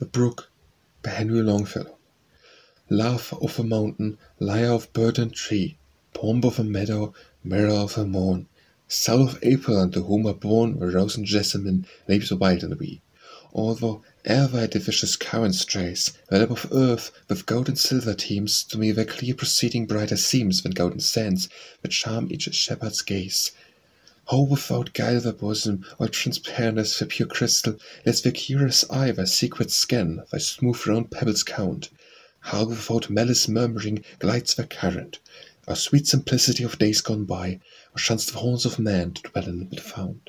The Brook by Henry Longfellow Laugh of a mountain, lyre of bird and tree, Pomp of a meadow, mirror of a morn, Soul of April unto whom are born Where rose and jessamine, leaves wild and wee; Although where the vicious current strays, The lap of earth with gold and silver teems, To me their clear proceeding brighter seems Than golden sands that charm each shepherd's gaze. Oh, without guile their bosom, all transparent as the pure crystal, Lets their curious eye thy secrets scan, Thy smooth round pebbles count; How without malice murmuring glides their current, O sweet simplicity of days gone by, Or shuns the haunts of man to dwell in but found.